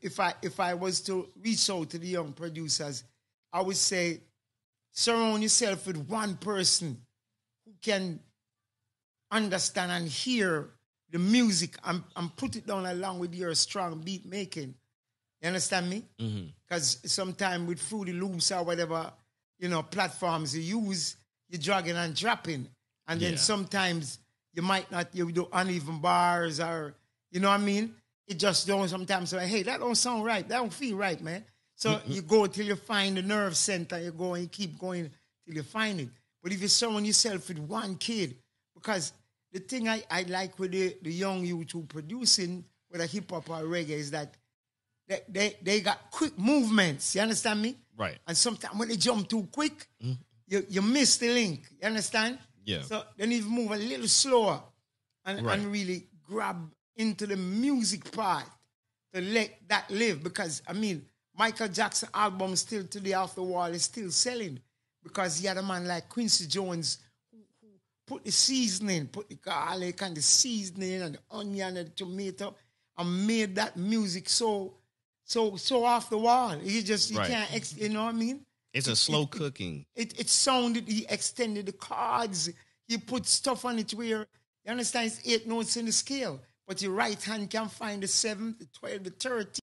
if I if I was to reach out to the young producers, I would say surround yourself with one person who can understand and hear the music and, and put it down along with your strong beat making. You understand me? Mm-hmm. Because sometimes with Fruity Loops or whatever, you know, platforms you use, you're dragging and dropping. And then Yeah. sometimes you might not, you do uneven bars or, you know what I mean? It just don't sometimes say, hey, that don't sound right. That don't feel right, man. So mm-hmm. you go till you find the nerve center, you go and you keep going till you find it. But if you surround yourself with one kid, because the thing I, I like with the, the young youth who producing with a hip hop or reggae is that they, they, they got quick movements. You understand me? Right. And sometimes when they jump too quick, mm-hmm. you, you miss the link. You understand? Yeah. So they need to move a little slower and, Right. and really grab into the music part to let that live. Because I mean, Michael Jackson album still today off the wall is still selling because he had a man like Quincy Jones who, who put the seasoning, put the garlic and the seasoning and the onion and the tomato and made that music so so so off the wall. You just you Right. can't ex, you know what I mean? It's a slow cooking. It it sounded he extended the chords. He put stuff on it where you understand it's eight notes in the scale, but your right hand can find the seventh, the twelve, the thirteen.